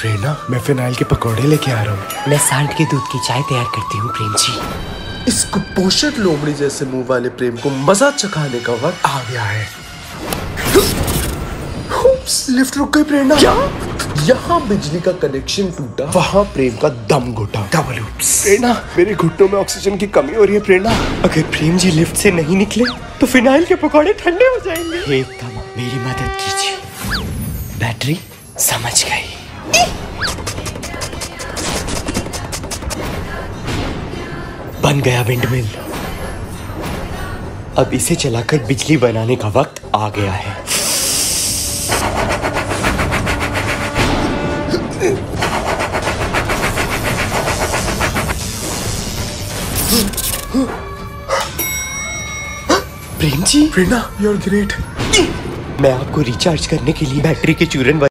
प्रेरणा मैं फिनाइल के पकौड़े लेके आ रहा हूँ। मैं सांड के दूध की चाय तैयार करती हूँ प्रेम जी। इस कुपोषित लोमड़ी जैसे मुँह वाले प्रेम को मज़ा चखाने का वक्त आ गया है। लिफ्ट रुक गई प्रेरणा। क्या? यहाँ बिजली का कनेक्शन टूटा वहाँ प्रेम का दम घुटा। डबल प्रेरणा मेरे घुटनों में ऑक्सीजन की कमी हो रही है प्रेरणा। अगर प्रेम जी लिफ्ट से नहीं निकले तो फिनाइल के पकौड़े ठंडे हो जाएँगे। एकदम मेरी मदद कीजिए। बैटरी समझ गई। बन गया विंडमिल अब इसे चलाकर बिजली बनाने का वक्त आ गया है। Prem ji? Prerna you are great मैं आपको रिचार्ज करने के लिए बैटरी के चूरन